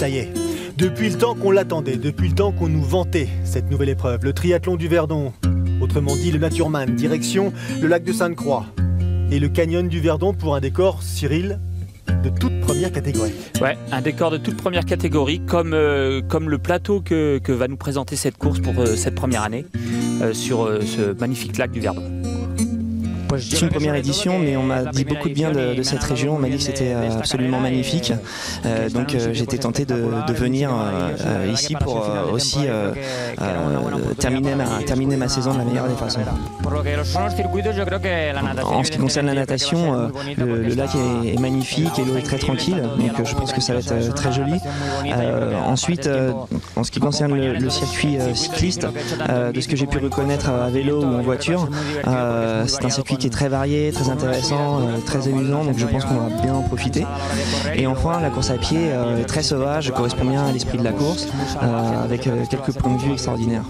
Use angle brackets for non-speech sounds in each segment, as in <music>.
Ça y est, depuis le temps qu'on l'attendait, depuis le temps qu'on nous vantait cette nouvelle épreuve, le triathlon du Verdon, autrement dit le Naturman, direction le lac de Sainte-Croix et le canyon du Verdon pour un décor, Cyril, de toute première catégorie. Ouais, un décor de toute première catégorie, comme, euh, le plateau que, va nous présenter cette course pour euh, cette première année euh, sur ce magnifique lac du Verdon. C'est une première édition, mais on m'a dit beaucoup de bien de, de cette région. On m'a dit que c'était euh, absolument magnifique. Euh, donc euh, été tenté de, de venir euh, ici pour aussi terminer, ma, terminer ma saison de la meilleure des façons. En ce qui concerne la natation, le, le, lac est, est magnifique et l'eau est très tranquille, donc je pense que ça va être très joli. ensuite, en ce qui concerne le, le circuit cycliste, de ce que j'ai pu reconnaître à vélo ou en voiture, c'est un circuit qui est très varié, très intéressant, euh, très amusant, donc je pense qu'on va bien en profiter. Et enfin, la course à pied euh, est très sauvage, correspond bien à l'esprit de la course, euh, avec quelques points de vue extraordinaires.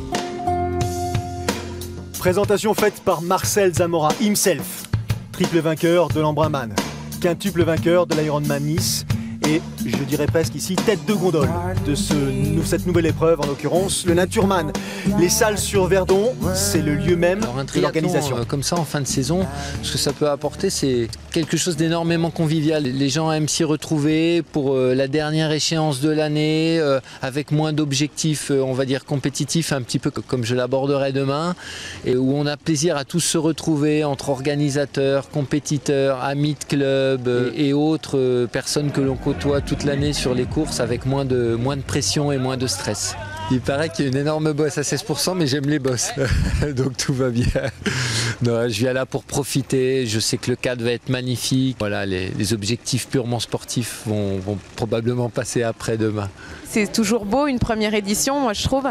Présentation faite par Marcel Zamora himself, triple vainqueur de l'Embrunman, quintuple vainqueur de l'Ironman Nice et je dirais presque ici tête de gondole de ce, cette nouvelle épreuve en l'occurrence le Naturman. Les salles sur Verdon, c'est le lieu même Alors un de l'organisation. euh, comme ça en fin de saison, ce que ça peut apporter, c'est quelque chose d'énormément convivial. Les gens aiment s'y retrouver pour euh, la dernière échéance de l'année, euh, avec moins d'objectifs, on va dire compétitifs, un petit peu co- comme je l'aborderai demain, et où on a plaisir à tous se retrouver entre organisateurs, compétiteurs, amis de club euh, et autres personnes que l'on côtoie toute l'année sur les courses avec moins de, moins de pression et moins de stress. Il paraît qu'il y a une énorme bosse à 16%, mais j'aime les bosses. <laughs> Donc tout va bien. Je viens là pour profiter. Je sais que le cadre va être magnifique. Voilà, les, objectifs purement sportifs vont probablement passer après demain. C'est toujours beau une première édition, moi je trouve.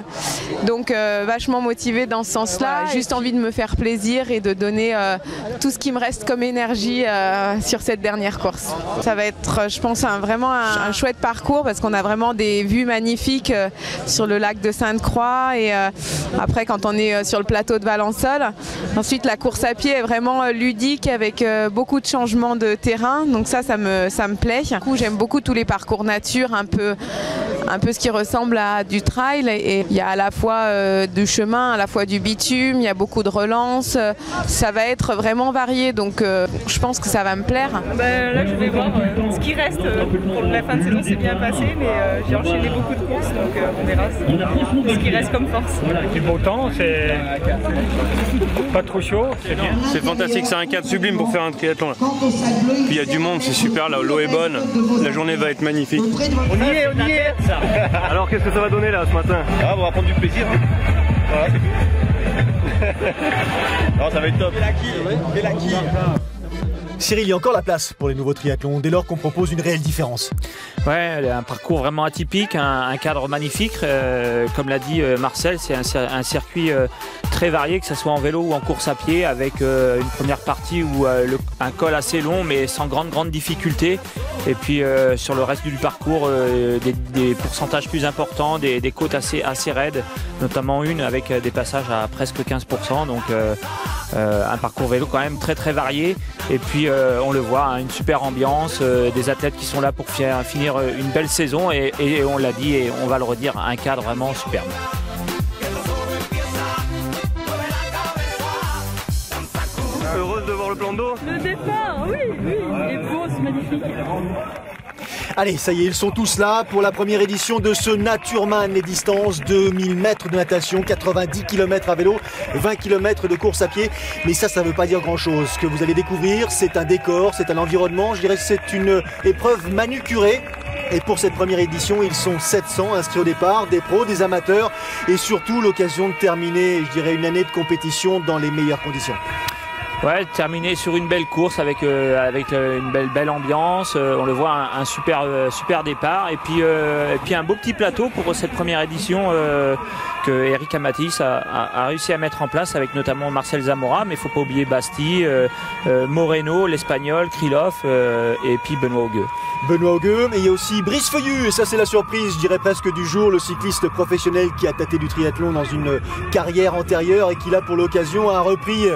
Donc euh, vachement motivée dans ce sens-là. Juste envie de me faire plaisir et de donner euh, tout ce qui me reste comme énergie euh, sur cette dernière course. Ça va être, je pense, un, vraiment un, un chouette parcours parce qu'on a vraiment des vues magnifiques sur le lac de Sainte-Croix et après quand on est sur le plateau de Valençol. Ensuite la course à pied est vraiment ludique avec beaucoup de changements de terrain. Donc ça, ça me, ça me plaît. J'aime beaucoup tous les parcours nature, un peu un peu ce qui ressemble à du trail et il y a à la fois euh, du chemin, à la fois du bitume, il y a beaucoup de relances, euh, ça va être vraiment varié donc euh, je pense que ça va me plaire. Ben, là, je vais voir euh, ce qui reste. euh, Pour la fin de saison, c'est bien passé, mais euh, j'ai enchaîné beaucoup de courses, donc euh, on verra ce, ce qui reste comme force. Du beau temps, c'est pas trop chaud, c'est bien. C'est fantastique, c'est un cadre sublime pour faire un triathlon. Là. Puis il y a du monde, c'est super, là, l'eau est bonne, la journée va être magnifique. On y est, on y est <laughs> Alors qu'est-ce que ça va donner là ce matin? Ah, on va prendre du plaisir. <laughs> non, ça va être top. Cyril, il y a encore la place pour les nouveaux triathlons dès lors qu'on propose une réelle différence. Ouais, un parcours vraiment atypique, un, un cadre magnifique. euh, comme l'a dit euh, Marcel, c'est un circuit euh, très varié, que ce soit en vélo ou en course à pied, avec euh, une première partie où euh, un col assez long, mais sans grande grande difficulté. Et puis euh, sur le reste du parcours, des, pourcentages plus importants, des, côtes assez assez raides, notamment une avec des passages à presque 15%. Donc un parcours vélo quand même très très varié. Et puis on le voit, hein, une super ambiance, des athlètes qui sont là pour finir une belle saison et on l'a dit et on va le redire, un cadre vraiment superbe. Plan d'eau Le départ, oui, oui, il est beau, c'est magnifique. Allez, ça y est, ils sont tous là pour la première édition de ce Naturman. Les distances 2000 mètres de natation, 90 km à vélo, 20 km de course à pied. Mais ça, ça ne veut pas dire grand-chose. Ce que vous allez découvrir, c'est un décor, c'est un environnement. Je dirais que c'est une épreuve manucurée. Et pour cette première édition, ils sont 700 inscrits au départ, des pros, des amateurs, et surtout l'occasion de terminer, je dirais, une année de compétition dans les meilleures conditions. Ouais, terminé sur une belle course avec euh, avec euh, une belle belle ambiance. Euh, on le voit un, super super départ et puis et puis un beau petit plateau pour cette première édition que Eric Amatis a, a- réussi à mettre en place avec notamment Marcel Zamora, mais faut pas oublier euh, Moreno, l'Espagnol, Krylov et puis Benoît Augueux. Benoît Augueux, mais il y a aussi Brice Feuillu, et ça c'est la surprise, je dirais presque du jour, le cycliste professionnel qui a tâté du triathlon dans une carrière antérieure et qui là pour l'occasion a repris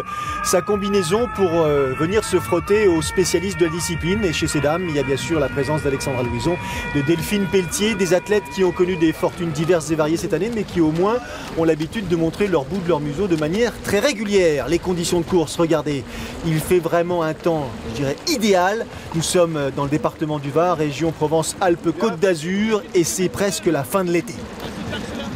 sa combinaison pour euh, venir se frotter aux spécialistes de la discipline. Et chez ces dames, il y a bien sûr la présence d'Alexandra Louison, de Delphine Pelletier, des athlètes qui ont connu des fortunes diverses et variées cette année, mais qui au moins ont l'habitude de montrer leur bout de leur museau de manière très régulière. Les conditions de course, regardez, il fait vraiment un temps, je dirais, idéal. Nous sommes dans le département du Var, région Provence-Alpes-Côte d'Azur, et c'est presque la fin de l'été.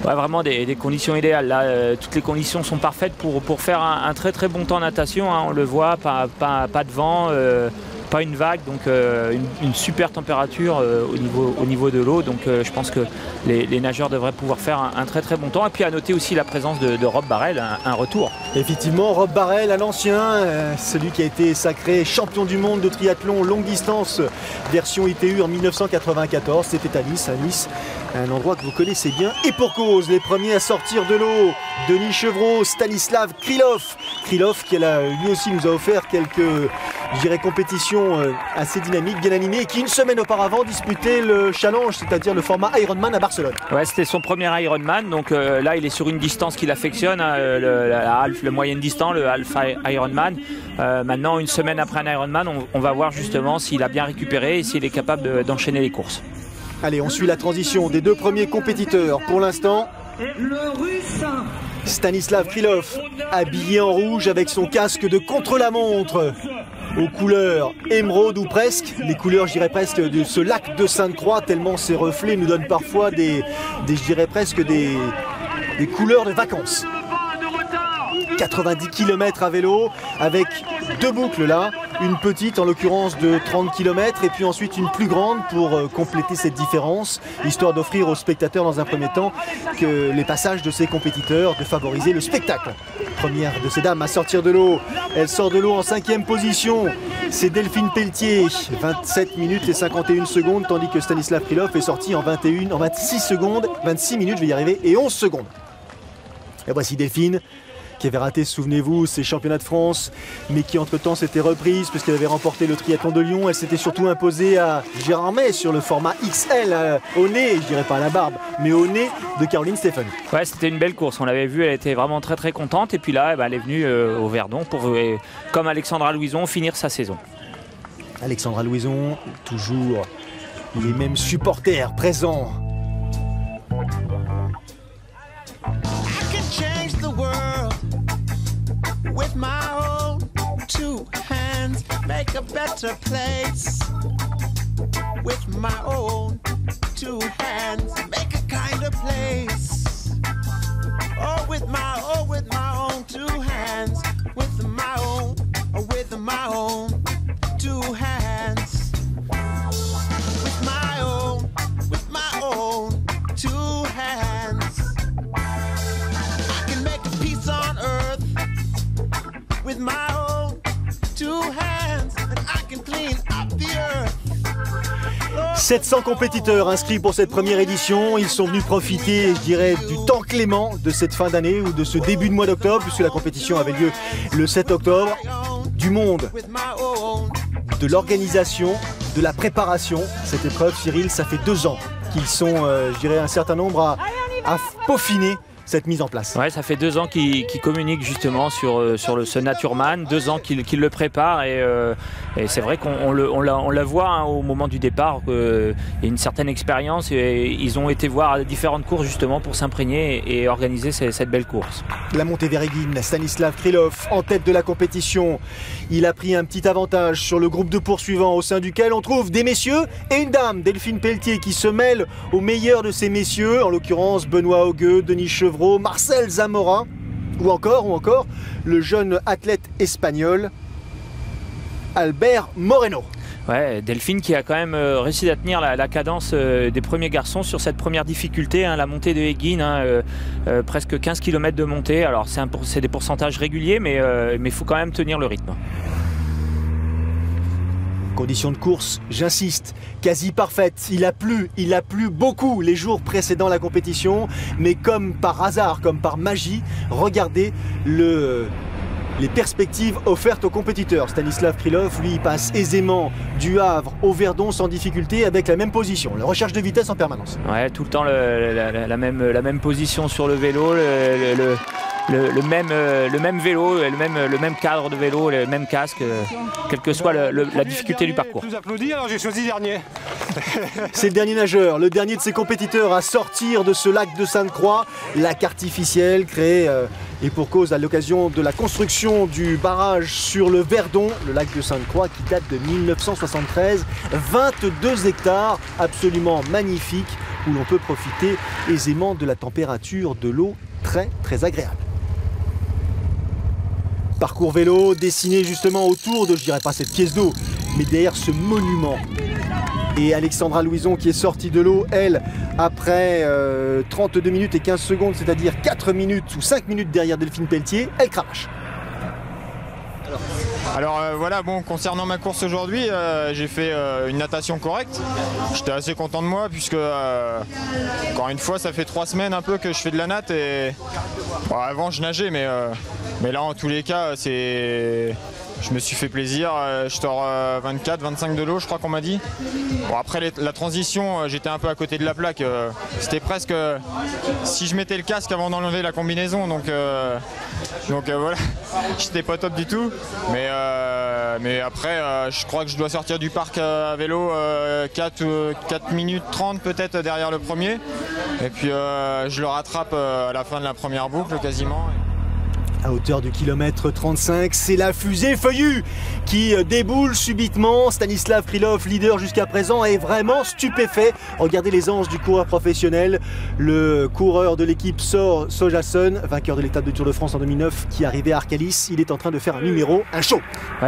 Vraiment des, conditions idéales. Euh, toutes les conditions sont parfaites pour, pour faire un, très très bon temps natation. Hein. On le voit, pas, pas, pas de vent. Euh, pas une vague, donc euh, une, super température euh, au, niveau, au niveau de l'eau. Donc euh, je pense que les, nageurs devraient pouvoir faire un, très très bon temps. Et puis à noter aussi la présence de, Rob Barrel, un, retour. Effectivement, Rob Barrel, un ancien, celui qui a été sacré champion du monde de triathlon longue distance, version ITU en 1994. C'était à Nice, à Nice, un endroit que vous connaissez bien. Et pour cause, les premiers à sortir de l'eau, Denis Chevreau, Stanislav Krylov. Krylov qui lui aussi nous a offert quelques, je dirais, compétitions euh, assez dynamique, bien animée, et qui une semaine auparavant disputait le challenge, c'est-à-dire le format Ironman à Barcelone. Ouais, c'était son premier Ironman, donc euh, là il est sur une distance qu'il affectionne, hein, le, half, le moyenne distance, le half Ironman. Euh, maintenant, une semaine après un Ironman, on, va voir justement s'il a bien récupéré et s'il est capable d'enchaîner les courses. Allez, on suit la transition des deux premiers compétiteurs. Pour l'instant, Stanislav Krylov, habillé en rouge avec son casque de contre-la-montre aux couleurs émeraude ou presque, les couleurs, je dirais presque, de ce lac de Sainte-Croix, tellement ces reflets nous donnent parfois des, presque des couleurs de vacances. 90 km à vélo avec deux boucles là, une petite en l'occurrence de 30 km et puis ensuite une plus grande pour euh, compléter cette différence, histoire d'offrir aux spectateurs dans un premier temps que les passages de ces compétiteurs, de favoriser le spectacle. Première de ces dames à sortir de l'eau, elle sort de l'eau en cinquième position, c'est Delphine Pelletier, 27 minutes et 51 secondes, tandis que Stanislav Krylov est sorti en 21, en 26 secondes, 26 minutes, je vais y arriver, et 11 secondes. Et voici Delphine, qui avait raté, souvenez-vous, ses championnats de France, mais qui entre-temps s'était reprise puisqu'elle avait remporté le triathlon de Lyon. Elle s'était surtout imposée à Gérard May sur le format XL, euh, au nez, je dirais pas à la barbe, mais au nez de Caroline Stéphane. Ouais, c'était une belle course. On l'avait vu, elle était vraiment très très contente. Et puis là, eh ben, elle est venue euh, au Verdon pour, euh, comme Alexandra Louison, finir sa saison. Alexandra Louison, toujours les mêmes supporters présents better place with my own two hands. Make a kind of place. Oh, with my, oh, with my own two hands. With my own, oh, with my own two hands. 700 compétiteurs inscrits pour cette première édition. Ils sont venus profiter, je dirais, du temps clément de cette fin d'année ou de ce début de mois d'octobre, puisque la compétition avait lieu le 7 octobre. Du monde, de l'organisation, de la préparation. Cette épreuve, Cyril, ça fait deux ans qu'ils sont, euh, je dirais, un certain nombre à, à peaufiner cette mise en place Ouais, ça fait deux ans qu'ils communiquent justement sur, euh, sur le, ce Naturman, deux ans qu'ils le préparent et, euh, et c'est vrai qu'on on, la, voit hein, au moment du départ, il y a une certaine expérience et ils ont été voir différentes courses justement pour s'imprégner et, organiser cette, belle course. La montée Véréguine, Stanislav Krylov en tête de la compétition. Il a pris un petit avantage sur le groupe de poursuivants au sein duquel on trouve des messieurs et une dame, Delphine Pelletier, qui se mêle aux meilleurs de ces messieurs, en l'occurrence Benoît Augueux, Denis Marcel Zamora ou encore, ou encore le jeune athlète espagnol Albert Moreno. Ouais, Delphine qui a quand même euh, réussi à tenir la, cadence euh, des premiers garçons sur cette première difficulté, hein, la montée de Eguin, hein, euh, presque 15 km de montée. Alors c'est des pourcentages réguliers, mais il faut quand même tenir le rythme. Conditions de course, j'insiste, quasi parfaite. Il a plu, il a plu beaucoup les jours précédant la compétition, mais comme par hasard, comme par magie, regardez le, les perspectives offertes aux compétiteurs. Stanislav Krylov, lui, passe aisément du Havre au Verdon sans difficulté avec la même position, la recherche de vitesse en permanence. Ouais, tout le temps la, même, position sur le vélo, même, le même vélo, le même, le même cadre de vélo, le même casque, quelle que soit la difficulté du parcours. j'ai choisi dernier. <laughs> C'est le dernier nageur, le dernier de ses compétiteurs à sortir de ce lac de Sainte-Croix, lac artificiel créé et pour cause à l'occasion de la construction du barrage sur le Verdon, le lac de Sainte-Croix qui date de 1973. 22 hectares absolument magnifiques où l'on peut profiter aisément de la température de l'eau très très agréable. Parcours vélo dessiné justement autour de, je dirais pas cette pièce d'eau, mais derrière ce monument et Alexandra Louison qui est sortie de l'eau, elle, après 32 euh, minutes et 15 secondes, c'est-à-dire 4 minutes ou 5 minutes derrière Delphine Pelletier, elle crache. Euh, voilà, bon, concernant ma course aujourd'hui, euh, j'ai fait une natation correcte. J'étais assez content de moi puisque, encore une fois, ça fait trois semaines un peu que je fais de la natte et avant je nageais, mais, mais là en tous les cas, c'est je me suis fait plaisir. Euh, je tors 24, 25 de l'eau, je crois qu'on m'a dit. Bon, après la transition, euh, j'étais un peu à côté de la plaque. Euh, c'était presque si je mettais le casque avant d'enlever la combinaison. Donc, voilà, <laughs> j'étais pas top du tout. Mais, après, je crois que je dois sortir du parc à vélo 4, 4 minutes 30 peut-être derrière le premier. Et puis je le rattrape à la fin de la première boucle quasiment à hauteur du kilomètre 35. C'est la fusée feuillue qui euh, déboule subitement. Stanislav Krylov, leader jusqu'à présent, est vraiment stupéfait. Regardez les anges du coureur professionnel. Le coureur de l'équipe Sor Sojason, vainqueur de l'étape de Tour de France en 2009, qui arrivait à Arcalis. Il est en train de faire un numéro, un show.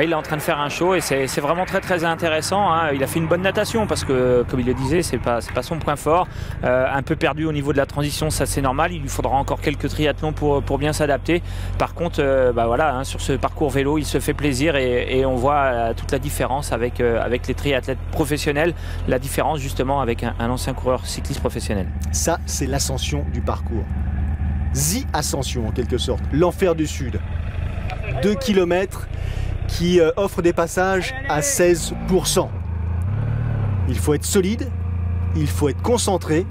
il est en train de faire un show et c'est vraiment très très intéressant. Hein. Il a fait une bonne natation parce que, comme il le disait, c'est pas, pas son point fort. Euh, un peu perdu au niveau de la transition, ça c'est normal. Il lui faudra encore quelques triathlons pour, pour bien s'adapter. Contre, euh, bah hein, sur ce parcours vélo, il se fait plaisir et, on voit euh, toute la différence avec, euh, avec les triathlètes professionnels, la différence justement avec un, ancien coureur cycliste professionnel. Ça, c'est l'ascension du parcours. The Ascension en quelque sorte, l'enfer du Sud. 2 km qui offre des passages à 16%. Il faut être solide, il faut être concentré,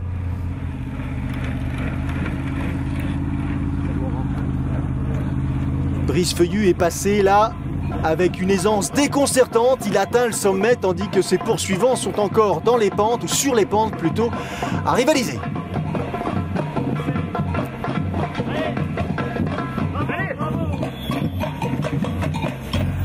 Brice Feuillu est passé là avec une aisance déconcertante. Il atteint le sommet tandis que ses poursuivants sont encore dans les pentes, ou sur les pentes plutôt, à rivaliser.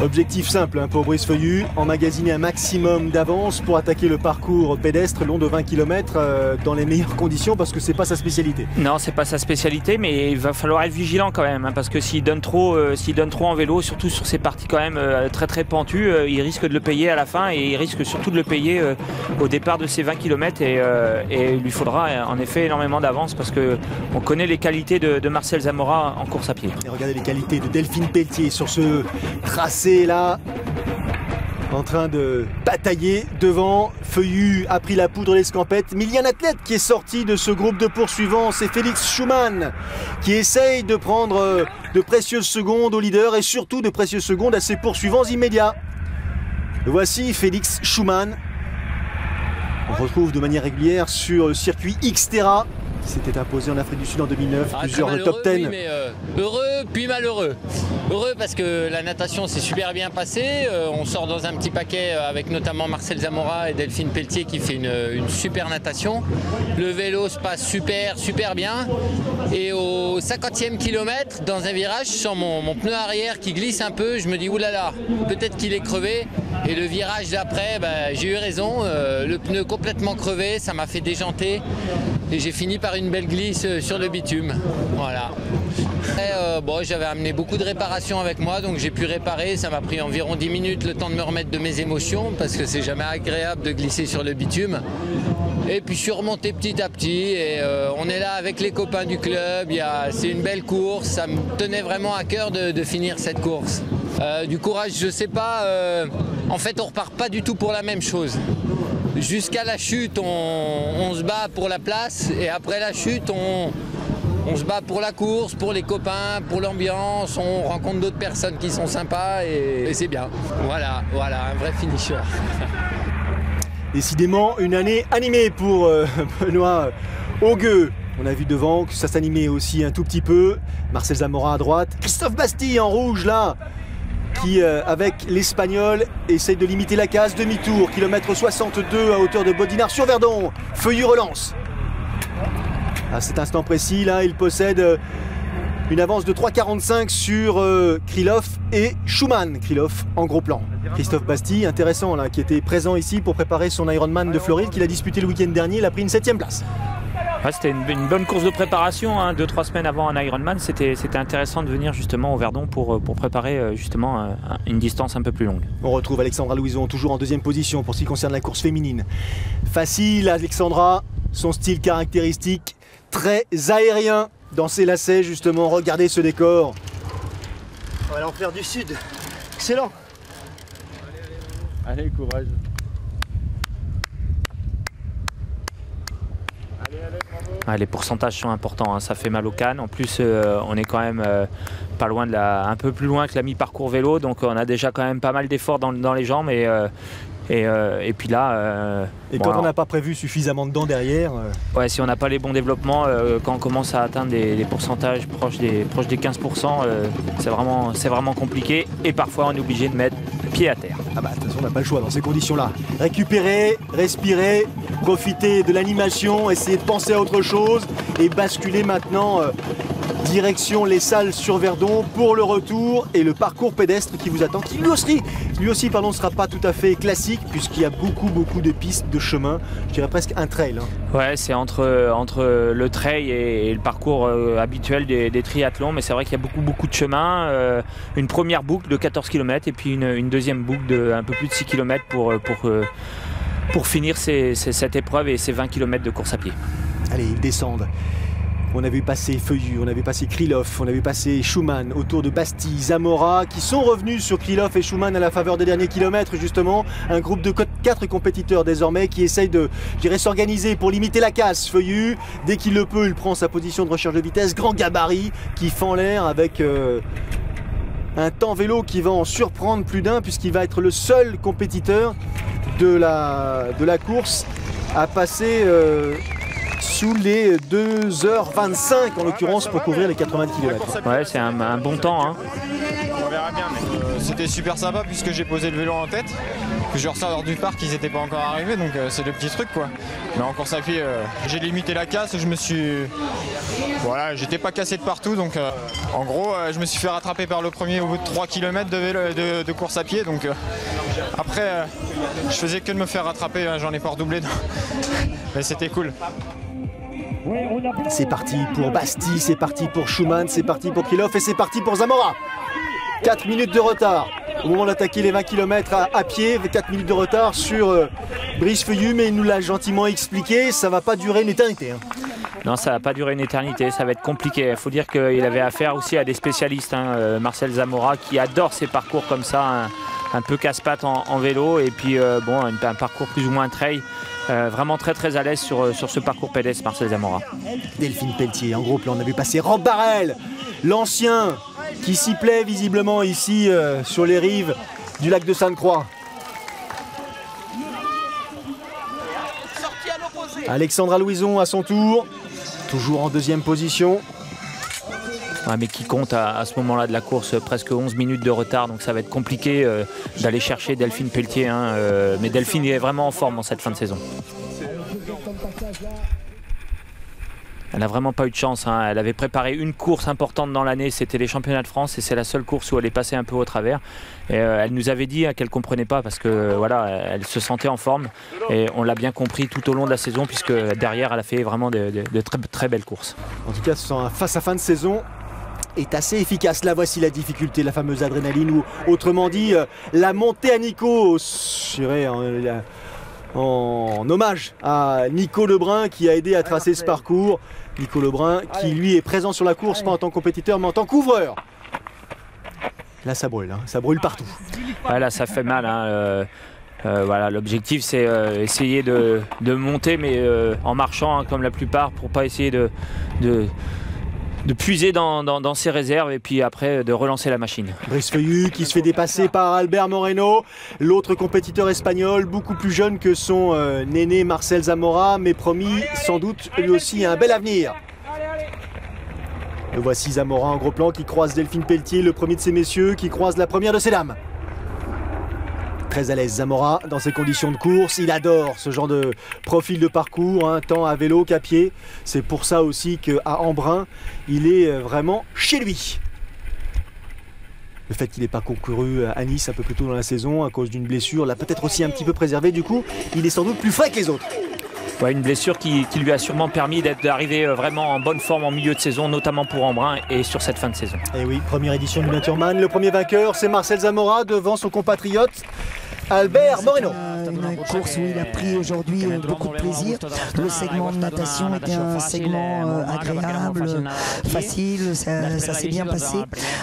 Objectif simple hein, pour Brice Feuillu, emmagasiner un maximum d'avance pour attaquer le parcours pédestre long de 20 km euh, dans les meilleures conditions parce que c'est pas sa spécialité. Non, c'est pas sa spécialité, mais il va falloir être vigilant quand même hein, parce que s'il donne trop, euh, s'il donne trop en vélo, surtout sur ces parties quand même euh, très très pentues, il risque de le payer à la fin et il risque surtout de le payer au départ de ces 20 km et, il lui faudra en effet énormément d'avance parce que on connaît les qualités de, de Marcel Zamora en course à pied. Et regardez les qualités de Delphine Pelletier sur ce tracé là en train de batailler devant. Feuillu a pris la poudre l'escampette. Mais il y a un athlète qui est sorti de ce groupe de poursuivants. C'est Félix Schumann qui essaye de prendre euh, de précieuses secondes au leader et surtout de précieuses secondes à ses poursuivants immédiats. Voici Félix Schumann. On retrouve de manière régulière sur le circuit Xterra s'était imposé en Afrique du Sud en 2009, ah, plusieurs top 10. mais euh, heureux puis malheureux. Heureux parce que la natation s'est super bien passée. Euh, on sort dans un petit paquet euh, avec notamment Marcel Zamora et Delphine Pelletier qui fait une, super natation. Le vélo se passe super, super bien. Et au 50e kilomètre, dans un virage, je sens mon, pneu arrière qui glisse un peu. Je me dis, oulala, peut-être qu'il est crevé. Et le virage d'après, bah, j'ai eu raison. le pneu complètement crevé, ça m'a fait déjanter. Et j'ai fini par une belle glisse euh, sur le bitume. Voilà. Euh, bon, j'avais amené beaucoup de réparations avec moi, donc j'ai pu réparer. Ça m'a pris environ 10 minutes le temps de me remettre de mes émotions, parce que c'est jamais agréable de glisser sur le bitume. Et puis je suis remonté petit à petit et euh, on est là avec les copains du club. C'est une belle course. Ça me tenait vraiment à cœur de, finir cette course. Du courage, je sais pas. en fait, on repart pas du tout pour la même chose jusqu'à la chute, on, se bat pour la place et après la chute, on, se bat pour la course, pour les copains, pour l'ambiance, on rencontre d'autres personnes qui sont sympas et, c'est bien. Voilà, voilà, un vrai finisher. <laughs> Décidément, une année animée pour euh, <laughs> Benoît Augueux. On a vu devant que ça s'animait aussi un tout petit peu. Marcel Zamora à droite. Christophe Bastille en rouge là qui, euh, avec l'Espagnol, essaye de limiter la casse. Demi-tour, kilomètre 62 à hauteur de Bodinard sur Verdon. Feuillu relance. À cet instant précis, là, il possède euh, une avance de 3,45 sur euh, Krylov et Schumann. Krylov en gros plan. Christophe Bastille, intéressant, là, qui était présent ici pour préparer son Ironman de Floride, qu'il a disputé le week-end dernier. Il a pris une septième place. C'était une, bonne course de préparation, hein, deux, trois semaines avant un Ironman. C'était intéressant de venir justement au Verdon pour, pour préparer euh, justement une distance un peu plus longue. On retrouve Alexandra Louison toujours en deuxième position pour ce qui concerne la course féminine. Facile, Alexandra, son style caractéristique, très aérien dans ses lacets justement. Regardez ce décor. On va l'enfer du sud. Excellent. Allez, courage. Ah, les pourcentages sont importants, hein. ça fait mal au cannes. En plus, euh, on est quand même euh, pas loin de la, un peu plus loin que la mi-parcours vélo, donc on a déjà quand même pas mal d'efforts dans, les jambes. Euh, euh, et, puis là. Euh, et quand on n'a pas prévu suffisamment de dents derrière. Euh, ouais, si on n'a pas les bons développements, quand on commence à atteindre des, pourcentages proches des, proches des 15%, c'est vraiment, vraiment compliqué. Et parfois, on est obligé de mettre pied à terre. Ah bah, de toute façon, on n'a pas le choix dans ces conditions-là. Récupérer, respirer, profiter de l'animation, essayer de penser à autre chose et basculer maintenant direction les salles sur Verdon pour le retour et le parcours pédestre qui vous attend, qui lui aussi, lui aussi pardon, ne sera pas tout à fait classique puisqu'il y a beaucoup beaucoup de pistes, de chemins, je dirais presque un trail. Hein. Ouais, c'est entre, entre le trail et, le parcours euh, habituel des, triathlons, mais c'est vrai qu'il y a beaucoup beaucoup de chemins, euh, une première boucle de 14 km et puis une, deuxième boucle de un peu plus de 6 km pour, euh, pour, pour finir cette épreuve et ces 20 km de course à pied. Allez, ils descendent. On a vu passer Feuillu, on a vu passer Krylov, on a vu passer Schumann autour de Bastille, Zamora, qui sont revenus sur Krylov et Schumann à la faveur des derniers kilomètres, justement. Un groupe de quatre compétiteurs désormais qui essayent de, s'organiser pour limiter la casse. Feuillu, dès qu'il le peut, il prend sa position de recherche de vitesse. Grand gabarit qui fend l'air avec. Euh, un temps vélo qui va en surprendre plus d'un puisqu'il va être le seul compétiteur de la, de la course à passer euh, sous les 2h25 en l'occurrence pour couvrir les 80 km. Ouais, c'est un, bon temps. Hein. On verra bien, mais euh, c'était super sympa puisque j'ai posé le vélo en tête. Que je ressors du parc, ils n'étaient pas encore arrivés, donc euh, c'est le petits trucs quoi. Mais en course à pied, euh, j'ai limité la casse, je me suis. Voilà, j'étais pas cassé de partout, donc en gros, je me suis fait rattraper par le premier au bout de 3 km de, de, course à pied, donc après, je faisais que de me faire rattraper, hein, j'en ai pas redoublé, <laughs> mais c'était cool. C'est parti pour Bastille, c'est parti pour Schumann, c'est parti pour Kilov et c'est parti pour Zamora. 4 minutes de retard au moment d'attaquer les 20 km à, pied, 4 minutes de retard sur euh, Brice Feuillu, mais il nous l'a gentiment expliqué, ça va pas durer une éternité. Hein. Non, ça va pas durer une éternité, ça va être compliqué. Il faut dire qu'il avait affaire aussi à des spécialistes, hein, euh, Marcel Zamora, qui adore ces parcours comme ça, un, peu casse-pattes en, vélo, et puis euh, bon, un parcours plus ou moins trail. Euh, vraiment très très à l'aise sur, euh, sur ce parcours pédestre Marcel Zamora. Delphine Pelletier, en gros plan, on a vu passer Rob Barrel, l'ancien qui s'y plaît visiblement ici sur les rives du lac de Sainte-Croix. Alexandra Louison à son tour, toujours en deuxième position mais qui compte à, ce moment-là de la course presque 11 minutes de retard, donc ça va être compliqué euh, d'aller chercher Delphine Pelletier. Hein, euh, mais Delphine est vraiment en forme en cette fin de saison. Elle n'a vraiment pas eu de chance. Hein. Elle avait préparé une course importante dans l'année, c'était les championnats de France, et c'est la seule course où elle est passée un peu au travers. Et euh, elle nous avait dit hein, qu'elle ne comprenait pas parce que voilà, elle se sentait en forme, et on l'a bien compris tout au long de la saison, puisque derrière, elle a fait vraiment de, très, très, belles courses. En tout cas, face à fin de saison, est assez efficace. Là, voici la difficulté, la fameuse adrénaline, ou autrement dit, euh, la montée à Nico, en, en, hommage à Nico Lebrun qui a aidé à tracer ce parcours. Nico Lebrun qui, lui, est présent sur la course, pas en tant que compétiteur, mais en tant qu'ouvreur. Là, ça brûle, hein. ça brûle partout. là, ça fait mal. Hein, euh, euh, voilà, l'objectif c'est essayer de, monter, mais en marchant hein, comme la plupart, pour pas essayer de, de puiser dans, ses réserves et puis après de relancer la machine. Brice Feuillu qui se fait dépasser par Albert Moreno, l'autre compétiteur espagnol, beaucoup plus jeune que son euh, néné Marcel Zamora, mais promis sans doute lui aussi un bel avenir. Le voici Zamora en gros plan qui croise Delphine Pelletier, le premier de ces messieurs, qui croise la première de ces dames. Très à l'aise Zamora dans ses conditions de course. Il adore ce genre de profil de parcours, hein, tant à vélo qu'à pied. C'est pour ça aussi qu'à Embrun, il est euh, vraiment chez lui. Le fait qu'il n'ait pas concouru à Nice un peu plus tôt dans la saison à cause d'une blessure l'a peut-être aussi un petit peu préservé. Du coup, il est sans doute plus frais que les autres. Ouais, une blessure qui, qui, lui a sûrement permis d'arriver euh, vraiment en bonne forme en milieu de saison, notamment pour Embrun et sur cette fin de saison. Et oui, première édition du Naturman. Le premier vainqueur, c'est Marcel Zamora devant son compatriote Albert Moreno. Une course où il a pris aujourd'hui euh, beaucoup de plaisir. Le segment de natation était un segment euh, agréable, facile, ça, s'est bien passé.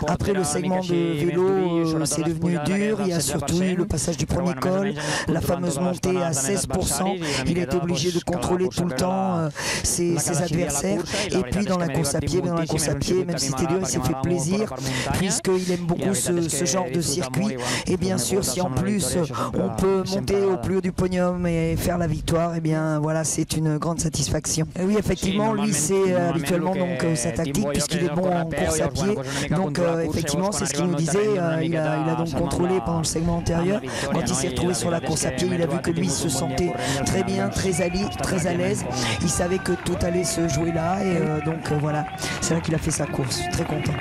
Après le segment de vélo, euh, c'est devenu dur. Il y a surtout eu le passage du premier col, la fameuse montée à 16%. Il été obligé de contrôler tout le temps ses, adversaires. Et puis dans la course à pied, dans la course à pied, même si c'était dur, il s'est fait plaisir puisqu'il aime beaucoup ce, ce genre de circuit. Et bien sûr, si en plus on peut monter au plus haut du podium et faire la victoire, et eh bien voilà, c'est une grande satisfaction. Et oui, effectivement, lui, c'est habituellement donc sa tactique puisqu'il est bon en course à pied. Donc effectivement, c'est ce qu'il nous disait. Il a, donc contrôlé pendant le segment antérieur. Quand il s'est retrouvé sur la course à pied, il a vu que lui se sentait très bien, très à, très à l'aise. Il savait que tout allait se jouer là et euh, donc euh, voilà, c'est là qu'il a fait sa course. Très content.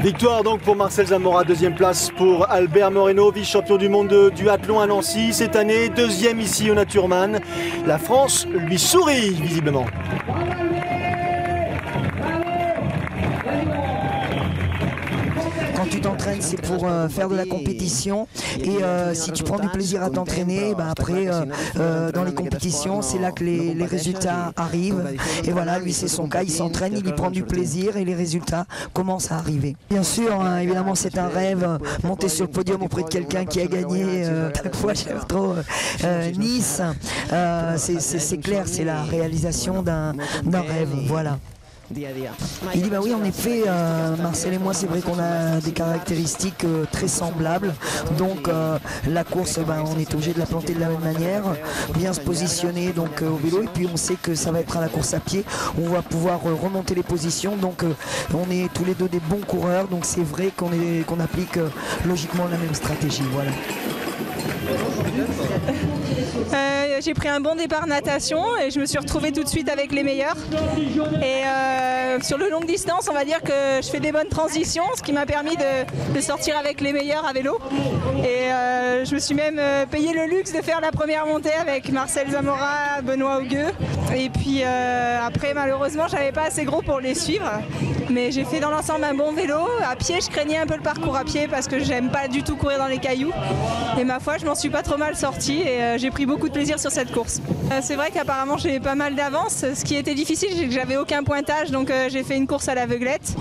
Victoire donc pour Marcel Zamora, deuxième place pour Albert Moreno, vice-champion du monde de duathlon à Nancy cette année, deuxième ici au Naturman. La France lui sourit visiblement. C'est pour euh, faire de la compétition. Et euh, si tu prends du plaisir à t'entraîner, bah, après, euh, dans les compétitions, c'est là que les, résultats arrivent. Et voilà, lui, c'est son cas. Il s'entraîne, il y prend du plaisir et les résultats commencent à arriver. Bien sûr, hein, évidemment, c'est un rêve, monter sur le podium auprès de quelqu'un qui a gagné chaque fois, je trop, Nice. c'est clair, c'est la réalisation d'un rêve. Voilà. Il dit bah oui en effet euh, Marcel et moi c'est vrai qu'on a des caractéristiques euh, très semblables. Donc euh, la course bah, on est obligé de la planter de la même manière bien se positionner donc au vélo. Et puis on sait que ça va être à la course à pied. On va pouvoir remonter les positions. Donc on est tous les deux des bons coureurs. Donc c'est vrai qu'on qu'on applique logiquement la même stratégie. Voilà j'ai pris un bon départ natation et je me suis retrouvée tout de suite avec les meilleurs. Et euh, sur le longue distance, on va dire que je fais des bonnes transitions, ce qui m'a permis de, sortir avec les meilleurs à vélo. Et euh, je me suis même euh, payé le luxe de faire la première montée avec Marcel Zamora, Benoît Augueux. Et puis après, malheureusement, j'avais pas assez gros pour les suivre. Mais j'ai fait dans l'ensemble un bon vélo. À pied, je craignais un peu le parcours à pied parce que j'aime pas du tout courir dans les cailloux. Et ma foi, je m'en suis pas trop mal sortie et j'ai pris beaucoup de plaisir sur cette course. Euh, c'est vrai qu'apparemment j'ai pas mal d'avance. Ce qui était difficile, c'est que j'avais aucun pointage, donc euh, j'ai fait une course à l'aveuglette.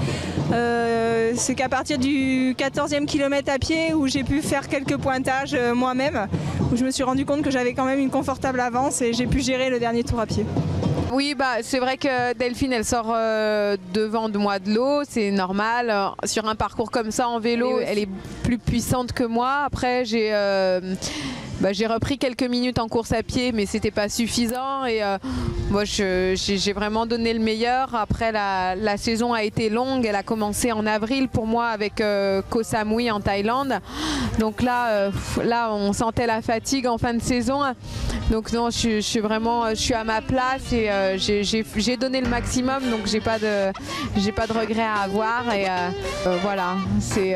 Euh, c'est qu'à partir du 14e kilomètre à pied où j'ai pu faire quelques pointages moi-même, où je me suis rendu compte que j'avais quand même une confortable avance et j'ai pu gérer le dernier tour à pied. Oui, bah, c'est vrai que Delphine, elle sort devant de moi de l'eau, c'est normal. Sur un parcours comme ça en vélo, elle est plus puissante que moi. Après, j'ai bah, j'ai repris quelques minutes en course à pied, mais c'était pas suffisant. Et euh, moi, j'ai vraiment donné le meilleur. Après, la, saison a été longue. Elle a commencé en avril pour moi avec euh, Koh Samui en Thaïlande. Donc là, euh, là, on sentait la fatigue en fin de saison. Donc non, je, suis vraiment, je suis à ma place et j'ai donné le maximum. Donc j'ai pas de, j'ai pas de regrets à avoir. Et voilà, c'est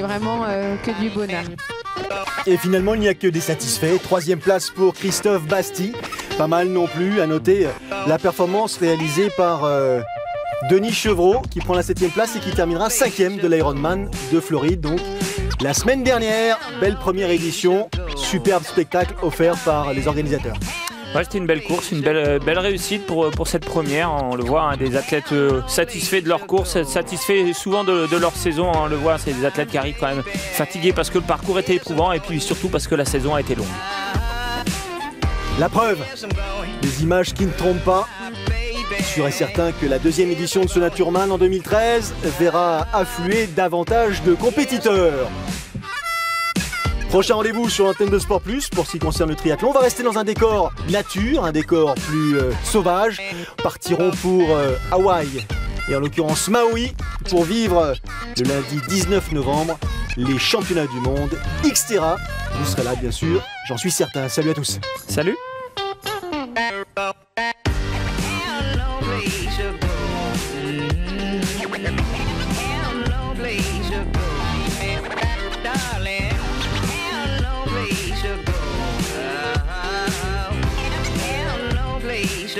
vraiment que du bonheur. Et finalement, il n'y a que des satisfaits. Troisième place pour Christophe Basti. Pas mal non plus. À noter la performance réalisée par euh, Denis Chevreau, qui prend la septième place et qui terminera cinquième de l'Ironman de Floride. Donc, la semaine dernière, belle première édition. Superbe spectacle offert par les organisateurs. Ouais, c'était une belle course, une belle, euh, belle réussite pour, euh, pour cette première. On le voit, hein, des athlètes euh, satisfaits de leur course, satisfaits souvent de, leur saison. On le voit, c'est des athlètes qui arrivent quand même fatigués parce que le parcours était éprouvant et puis surtout parce que la saison a été longue. La preuve, des images qui ne trompent pas. Sûr et certain que la deuxième édition de ce Naturman en 2013 verra affluer davantage de compétiteurs. Prochain rendez-vous sur l'antenne de Sport Plus pour ce qui concerne le triathlon. On va rester dans un décor nature, un décor plus euh, sauvage. Partirons pour euh, Hawaï et en l'occurrence Maui pour vivre euh, le lundi 19 novembre les championnats du monde Xterra. Vous serez là bien sûr, j'en suis certain. Salut à tous. Salut.